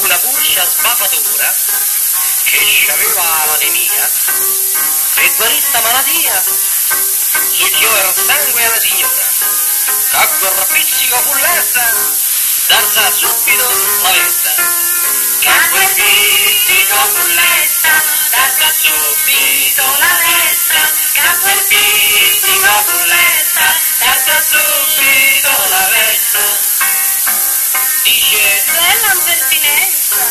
Una buccia sbavatura che aveva l'anemia e guarì malattia. Succhiò il sangue alla signora cacco il pizzico fulletta d'alza subito la vetta. Cacco il pizzico fulletta d'alza subito la vetta pizzico fulletta d'alza subito la vetta dice Bella impertinenza,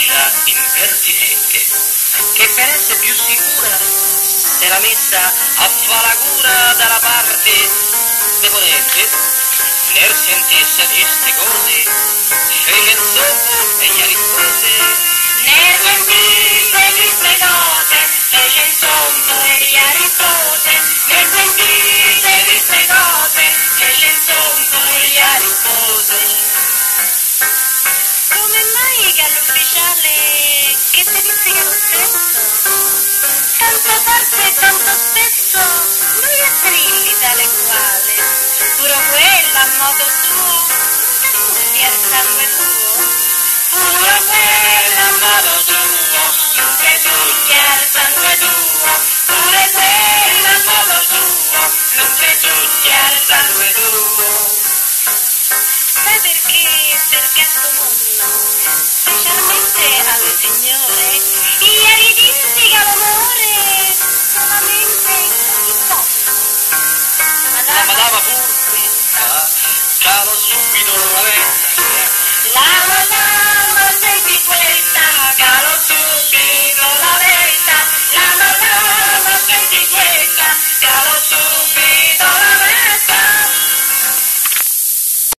Burcia impertinente, che per essere più sicura, era messa a cura dalla parte deponente, nel sentirsi di ste cose, fece il soffo e gli rispose Nel sentirsi di ste cose, fece il sonno e gli rispose. Nel sentirsi di ste cose, fece il sonno e gli rispose. Come mai che all'ufficiale hermoso tú, fiesta sanguetudo, puro es el amado tuyo, siempre sucia el sanguetudo, puro es el amado tuyo, siempre sucia el que es tu al Señor, ¿eh? Subito. La madama